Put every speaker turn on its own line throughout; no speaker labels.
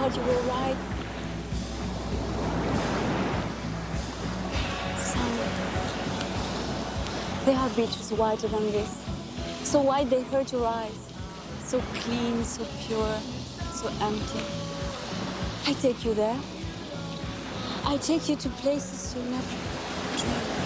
God, you were right. There are beaches whiter than this. So white they hurt your eyes. So clean, so pure, so empty. I take you there. I take you to places you never dreamed.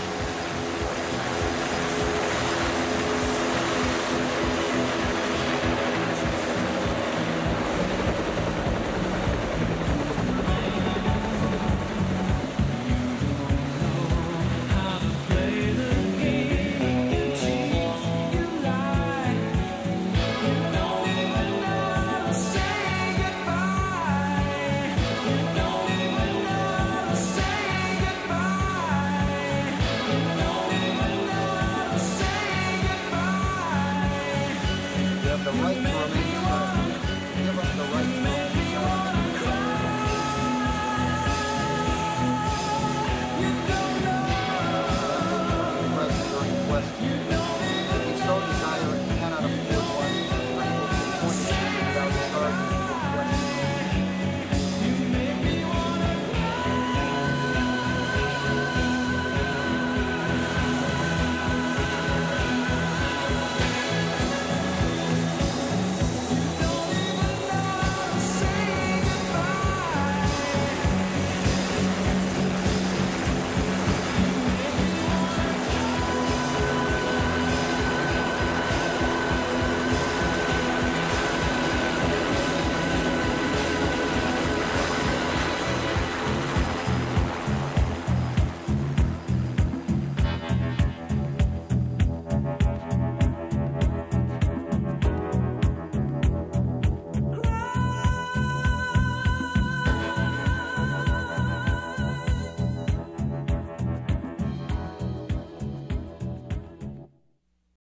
the right to